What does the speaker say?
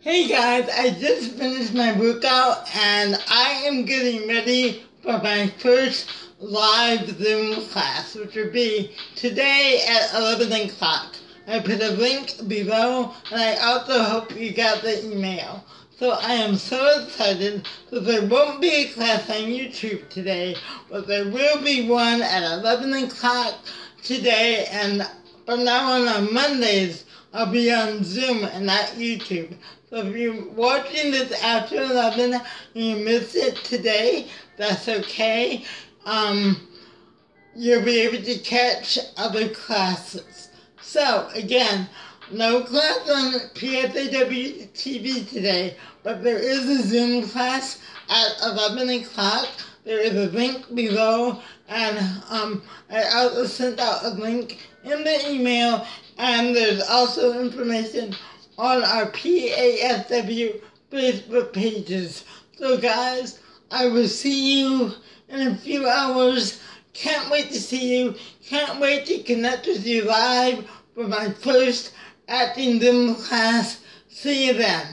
Hey guys, I just finished my workout and I am getting ready for my first live Zoom class, which will be today at 11 o'clock. I put a link below and I also hope you got the email. So I am so excited that there won't be a class on YouTube today, but there will be one at 11 o'clock today and from now on on Mondays I'll be on Zoom and not YouTube. So if you're watching this after 11 and you missed it today, that's okay. Um, you'll be able to catch other classes. So again, no class on PSAW TV today, but there is a Zoom class at 11 o'clock. There is a link below, and um, I also sent out a link in the email, and there's also information on our PASW Facebook pages. So guys, I will see you in a few hours. Can't wait to see you. Can't wait to connect with you live for my first acting Zoom class. See you then.